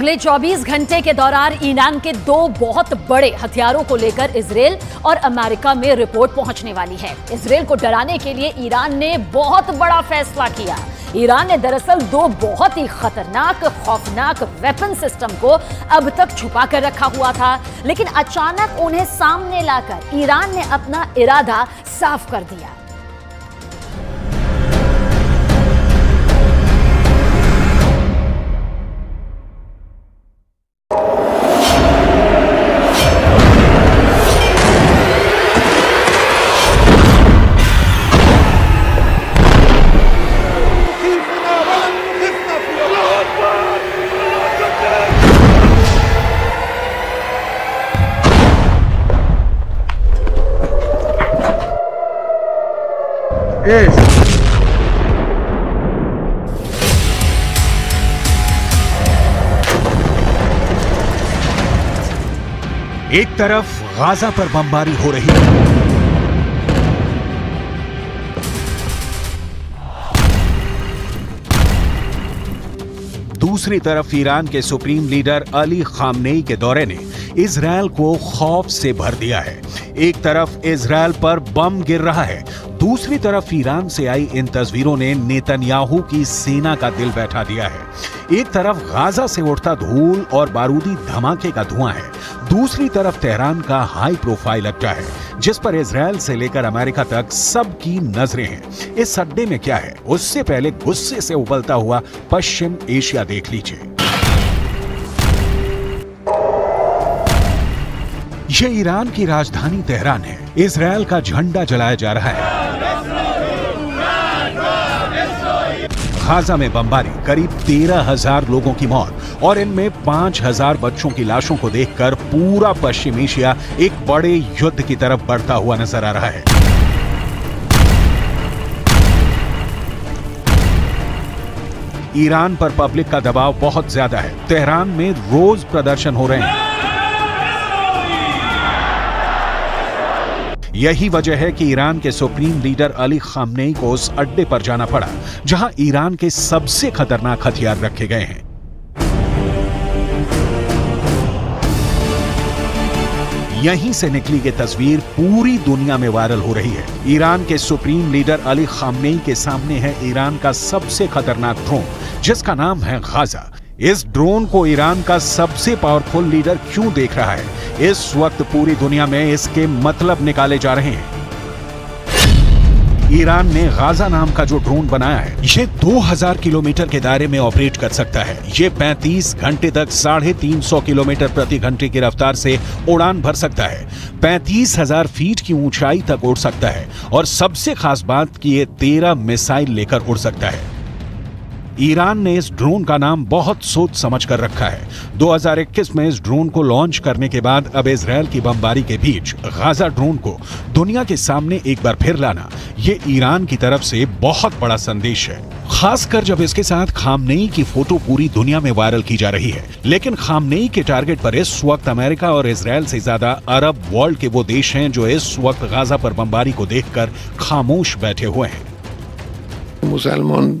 अगले 24 घंटे के दौरान ईरान के दो बहुत बड़े हथियारों को लेकर इसराइल और अमेरिका में रिपोर्ट पहुँचने वाली है। इसराइल को डराने के लिए ईरान ने बहुत बड़ा फैसला किया। ईरान ने दरअसल दो बहुत ही खतरनाक, खौफनाक वेपन सिस्टम को अब तक छुपा कर रखा हुआ था, लेकिन अचानक उन्हें सामने लाकर ईरान ने अपना इरादा साफ़ कर दिया। is एक तरफ़ गाजा पर बमबारी हो रही है। दूसरी तरफ़ ईरान के सुप्रीम लीडर अली खामनेई के दौरे ने इसराइल को खौफ से भर दिया है। एक तरफ़ इसराइल पर बम गिर रहा है दूसरी तरफ़ ईरान से आई इन तस्वीरों ने नेतन्याहू की सेना का दिल बैठा दिया है। एक तरफ़ गाजा से उठता धूल और बारूदी धमाके का धुआँ है। दूसरी तरफ़ तेहरान का हाई प्रोफ़ाइल अड्डा है, जिस पर इसराइल से लेकर अमेरिका तक सबकी नज़रें हैं। इस अड्डे में क्या है? उससे पहले गुस्से से उबलता हुआ पश्चिम एशिया देख लीजिए। ये ईरान की राजधानी तेहरान है। इसराइल का झंडा जलाया जा रहा है। गाजा में बमबारी, करीब तेरह हज़ार लोगों की मौत और इनमें पाँच हज़ार बच्चों की लाशों को देखकर पूरा पश्चिम एशिया एक बड़े युद्ध की तरफ़ बढ़ता हुआ नज़र आ रहा है। ईरान पर पब्लिक का दबाव बहुत ज़्यादा है। तेहरान में रोज प्रदर्शन हो रहे हैं। यही वजह है कि ईरान के सुप्रीम लीडर अली खामनेई को उस अड्डे पर जाना पड़ा, जहाँ ईरान के सबसे खतरनाक हथियार रखे गए हैं। यहीं से निकली ये तस्वीर पूरी दुनिया में वायरल हो रही है। ईरान के सुप्रीम लीडर अली खामनेई के सामने है ईरान का सबसे खतरनाक ड्रोन, जिसका नाम है गाजा। इस ड्रोन को ईरान का सबसे पावरफुल लीडर क्यों देख रहा है? इस वक्त पूरी दुनिया में इसके मतलब निकाले जा रहे हैं। ईरान ने गाजा नाम का जो ड्रोन बनाया है, ये 2000 किलोमीटर के दायरे में ऑपरेट कर सकता है। ये 35 घंटे तक साढ़े तीन किलोमीटर प्रति घंटे की रफ्तार से उड़ान भर सकता है। पैंतीस हज़ार फीट की ऊंचाई तक उड़ सकता है और सबसे खास बात कि ये तेरह मिसाइल लेकर उड़ सकता है। ईरान ने इस ड्रोन का नाम बहुत सोच समझ कर रखा है। 2021 में इस ड्रोन को लॉन्च करने के बाद अब इसराइल की बमबारी के बीच गाजा ड्रोन को दुनिया के सामने एक बार फिर लाना, ये ईरान की तरफ़ से बहुत बड़ा संदेश है। खासकर जब इसके साथ खामनेई की फ़ोटो पूरी दुनिया में वायरल की जा रही है। लेकिन खामनेई के टारगेट पर इस वक्त अमेरिका और इसराइल से ज़्यादा अरब वर्ल्ड के वो देश हैं जो इस वक्त गाजा पर बमबारी को देखकर खामोश बैठे हुए हैं। मुसलमान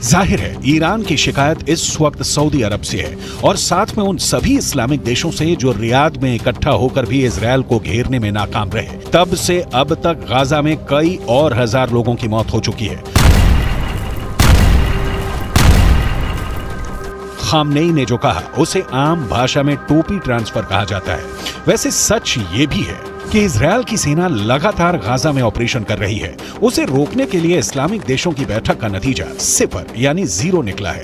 जाहिर है ईरान की शिकायत इस वक्त सऊदी अरब से है और साथ में उन सभी इस्लामिक देशों से जो रियाद में इकट्ठा होकर भी इसराइल को घेरने में नाकाम रहे तब से अब तक गाजा में कई और हजार लोगों की मौत हो चुकी है खामनेई ने जो कहा, उसे आम भाषा में टोपी ट्रांसफ़र कहा जाता है। वैसे सच ये भी है कि इसराइल की सेना लगातार गाजा में ऑपरेशन कर रही है। उसे रोकने के लिए इस्लामिक देशों की बैठक का नतीजा सिफर, यानी ज़ीरो निकला है।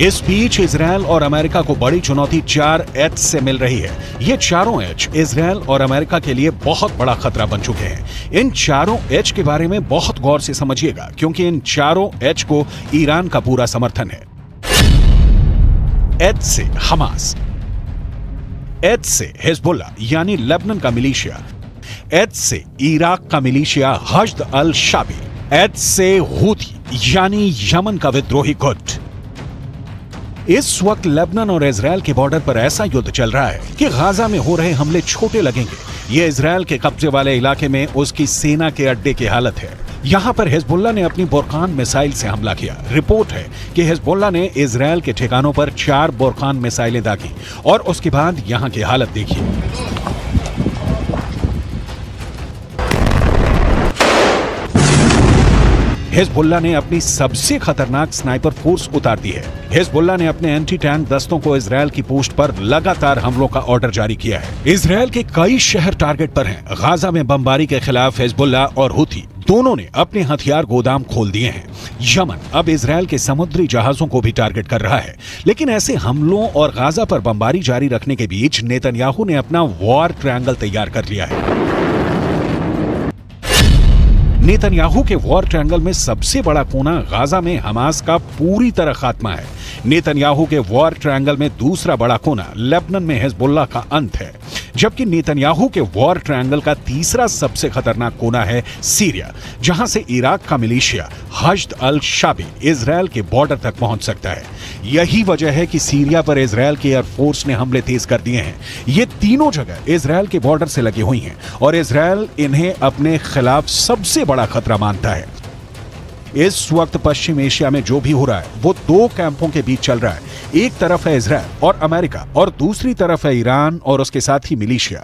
इस बीच इसराइल और अमेरिका को बड़ी चुनौती चार एच से मिल रही है। ये चारों एच इसराइल और अमेरिका के लिए बहुत बड़ा खतरा बन चुके हैं। इन चारों एच के बारे में बहुत गौर से समझिएगा, क्योंकि इन चारों एच को ईरान का पूरा समर्थन है। एच से हमास। एच से हिजबुल्ला यानी लेबनन का मिलिशिया। एच से इराक का militia Hashd al Shaabi H से हूथी यानी यमन का विद्रोही गुट। इस वक्त लेबनान और इसराइल के बॉर्डर पर ऐसा युद्ध चल रहा है कि गाजा में हो रहे हमले छोटे लगेंगे। ये इसराइल के कब्जे वाले इलाके में उसकी सेना के अड्डे की हालत है। यहाँ पर हिजबुल्ला ने अपनी बुरखान मिसाइल से हमला किया। रिपोर्ट है कि हिजबुल्ला ने इसराइल के ठिकानों पर चार बुरखान मिसाइलें दागी और उसके बाद यहाँ की हालत देखिए हिजबुल्ला ने अपनी सबसे खतरनाक स्नाइपर फोर्स उतार दी है। हिजबुल्ला ने अपने एंटी टैंक दस्तों को इसराइल की पोस्ट पर लगातार हमलों का ऑर्डर जारी किया है। इसराइल के कई शहर टारगेट पर हैं। गाजा में बमबारी के खिलाफ हिजबुल्ला और हुथी दोनों ने अपने हथियार गोदाम खोल दिए हैं। यमन अब इसराइल के समुद्री जहाजों को भी टारगेट कर रहा है। लेकिन ऐसे हमलों और गाजा पर बमबारी जारी रखने के बीच नेतन्याहू ने अपना वॉर ट्रायंगल तैयार कर लिया है। नेतन्याहू के वॉर ट्रायंगल में सबसे बड़ा कोना गाजा में हमास का पूरी तरह खात्मा है। नेतन्याहू के वॉर ट्रायंगल में दूसरा बड़ा कोना लेबनन में हिजबुल्ला का अंत है। जबकि नेतन्याहू के वॉर ट्रायंगल का तीसरा सबसे खतरनाक कोना है सीरिया, जहाँ से इराक का militia Hashd al Shaabi Israel के बॉर्डर तक पहुँच सकता है। यही वजह है कि सीरिया पर इसराइल के एयरफोर्स ने हमले तेज कर दिए हैं। ये तीनों जगह इसराइल के बॉर्डर से लगी हुई हैं और इसराइल इन्हें अपने खिलाफ सबसे बड़ा खतरा मानता है। इस वक्त पश्चिम एशिया में जो भी हो रहा है वो दो कैंपों के बीच चल रहा है एक तरफ है इसराइल और अमेरिका और दूसरी तरफ है ईरान और उसके साथ ही मिलिशिया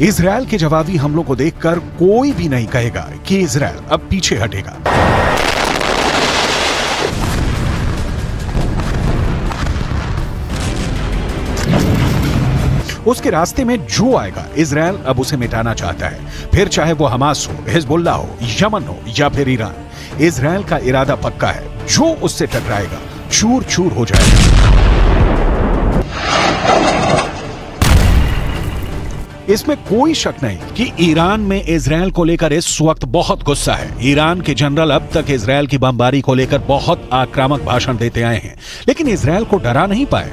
इसराइल के जवाबी हमलों को देखकर कोई भी नहीं कहेगा कि इसराइल अब पीछे हटेगा उसके रास्ते में जो आएगा इसराइल अब उसे मिटाना चाहता है फिर चाहे वो हमास हो हिजबुल्ला हो यमन हो या फिर ईरान इसराइल का इरादा पक्का है जो उससे टकराएगा चूर चूर हो जाएगा इसमें कोई शक नहीं कि ईरान में इसराइल को लेकर इस वक्त बहुत गुस्सा है ईरान के जनरल अब तक इसराइल की बमबारी को लेकर बहुत आक्रामक भाषण देते आए हैं लेकिन इसराइल को डरा नहीं पाए